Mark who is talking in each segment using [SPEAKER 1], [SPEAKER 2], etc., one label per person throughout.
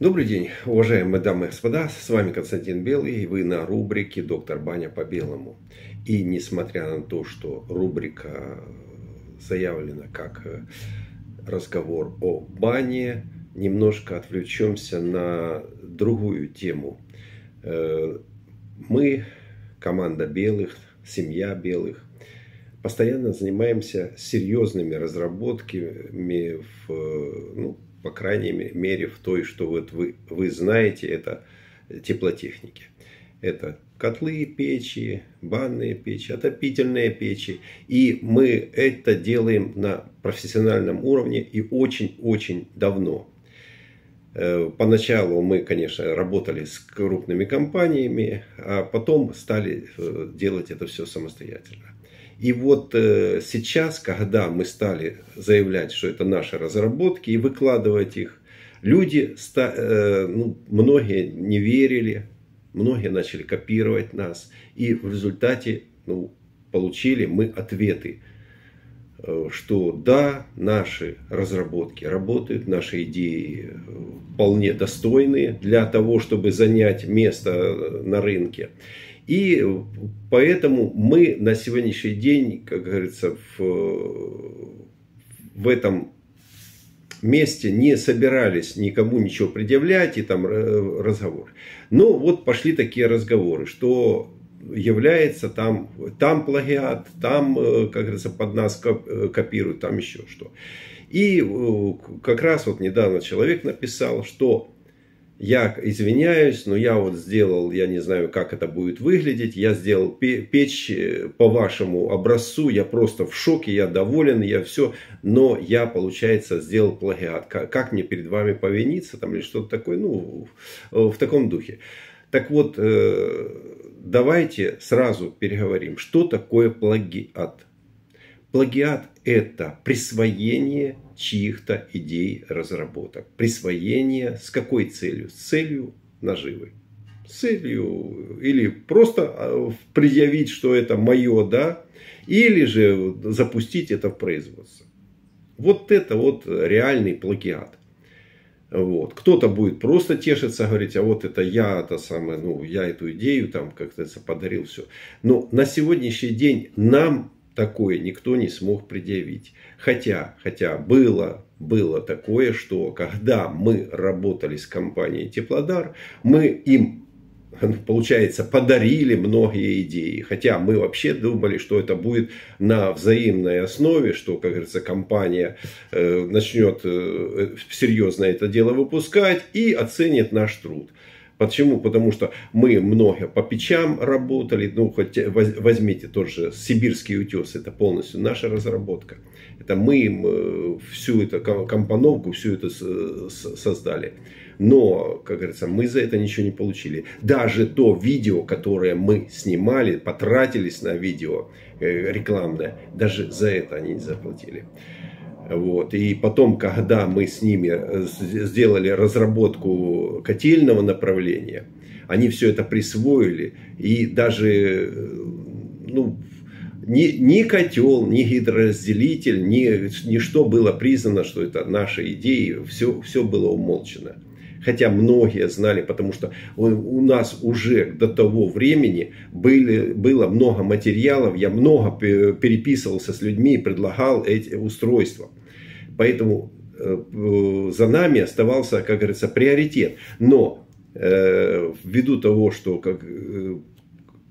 [SPEAKER 1] Добрый день, уважаемые дамы и господа, с вами Константин Белый, и вы на рубрике «Доктор Баня по белому». И несмотря на то, что рубрика заявлена как разговор о бане, немножко отвлечемся на другую тему. Э, мы, команда белых, семья белых, постоянно занимаемся серьезными разработками в, ну, по крайней мере, в той, что вот вы, вы знаете, это теплотехники. Это котлы, печи, банные печи, отопительные печи. И мы это делаем на профессиональном уровне и очень-очень давно. Э, поначалу мы, конечно, работали с крупными компаниями, а потом стали э, делать это все самостоятельно. И вот э, сейчас, когда мы стали заявлять, что это наши разработки и выкладывать их, люди, э, ну, многие не верили, многие начали копировать нас. И в результате ну, получили мы ответы, э, что да, наши разработки работают, наши идеи вполне достойные для того, чтобы занять место на рынке. И поэтому мы на сегодняшний день, как говорится, в, в этом месте не собирались никому ничего предъявлять и там э, разговор. Но вот пошли такие разговоры, что является там, там плагиат, там, э, как говорится, под нас э, копируют, там еще что. И как раз вот недавно человек написал, что я извиняюсь, но я вот сделал, я не знаю, как это будет выглядеть, я сделал печь э, по вашему образцу, я просто в шоке, я доволен, я все, но я, получается, сделал плагиат. Как мне перед вами повиниться там или что-то такое, ну, в таком духе. Так вот, э, давайте сразу переговорим, что такое плагиат. Плагиат – это присвоение чьих-то идей, разработок. Присвоение с какой целью? С целью наживы. С целью или просто а, предъявить, что это мое, да, или же запустить это в производство. Вот это вот реальный плагиат. Вот. Кто-то будет просто тешиться, говорить, а вот это я, это самое, ну, я эту идею там как-то подарил, все. Но на сегодняшний день нам такое никто не смог предъявить. Хотя, хотя было, было такое, что когда мы работали с компанией Теплодар, мы им получается, подарили многие идеи. Хотя мы вообще думали, что это будет на взаимной основе, что, как говорится, компания э, начнет э, серьезно это дело выпускать и оценит наш труд. Почему? Потому что мы много по печам работали, ну, хоть возьмите тот же сибирский утес, это полностью наша разработка. Это мы э, всю эту компоновку, всю это создали. Но, как говорится, мы за это ничего не получили. Даже то видео, которое мы снимали, потратились на видео э, рекламное, даже за это они не заплатили. Вот. И потом, когда мы с ними э, сделали разработку котельного направления, они все это присвоили. И даже э, ну, ни, ни котел, ни гидроразделитель, ни, ничто было признано, что это наши идеи. Все, все было умолчено. Хотя многие знали, потому что у нас уже до того времени были, было много материалов, я много переписывался с людьми и предлагал эти устройства. Поэтому э, за нами оставался, как говорится, приоритет. Но э, ввиду того, что как, э,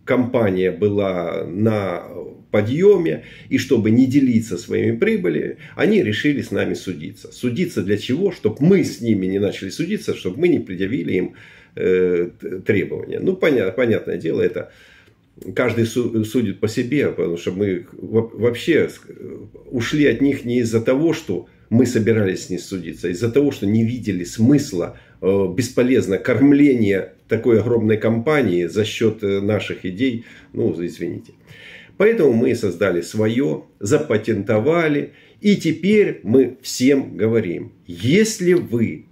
[SPEAKER 1] компания была на подъеме, и чтобы не делиться своими прибылями, они решили с нами судиться. Судиться для чего? Чтобы мы с ними не начали судиться, чтобы мы не предъявили им э, требования. Ну, понятно, понятное дело, это каждый судит по себе, потому что мы вообще ушли от них не из-за того, что мы собирались с ней судиться, а из-за того, что не видели смысла э, бесполезно кормления такой огромной компании за счет э, наших идей, ну, извините. Поэтому мы создали свое, запатентовали, и теперь мы всем говорим, если вы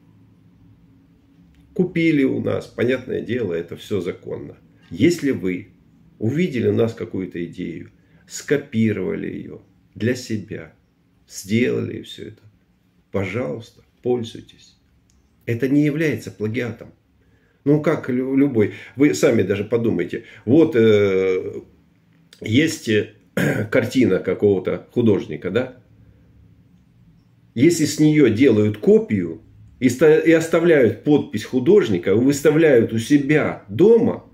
[SPEAKER 1] купили у нас, понятное дело, это все законно, если вы увидели нас какую-то идею, скопировали ее для себя, сделали все это, пожалуйста, пользуйтесь. это не является плагиатом. Ну, как любой. Вы сами даже подумайте. Вот э, есть э, картина какого-то художника, да? Если с нее делают копию и, и оставляют подпись художника, выставляют у себя дома,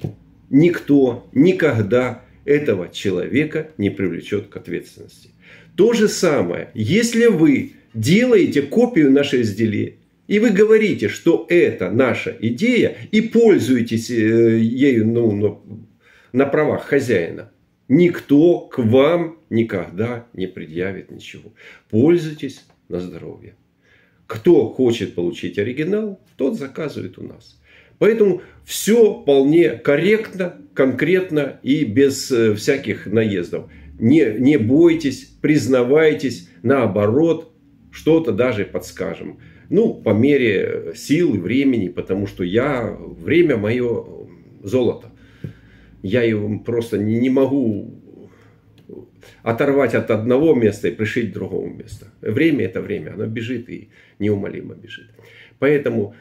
[SPEAKER 1] никто никогда этого человека не привлечет к ответственности. То же самое, если вы делаете копию нашей изделия, и вы говорите, что это наша идея, и пользуетесь э, ею ну, на правах хозяина, никто к вам никогда не предъявит ничего. Пользуйтесь на здоровье. Кто хочет получить оригинал, тот заказывает у нас. Поэтому все вполне корректно, конкретно и без э, всяких наездов. Не, не бойтесь, признавайтесь, наоборот, что-то даже подскажем. Ну, по мере сил и времени, потому что я, время мое золото. Я его просто не могу оторвать от одного места и пришить к другому месту. Время это время, оно бежит и неумолимо бежит. Поэтому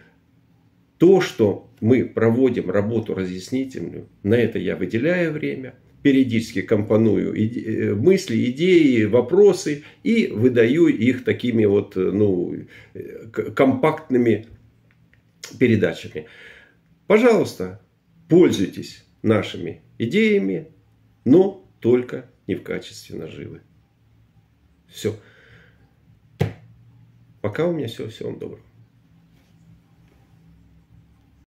[SPEAKER 1] то, что мы проводим работу разъяснительную, на это я выделяю время, периодически компоную иде- мысли, идеи, вопросы и выдаю их такими вот ну, компактными передачами. Пожалуйста, пользуйтесь нашими идеями, но только не в качестве наживы. Все. Пока у меня все. Всего вам доброго.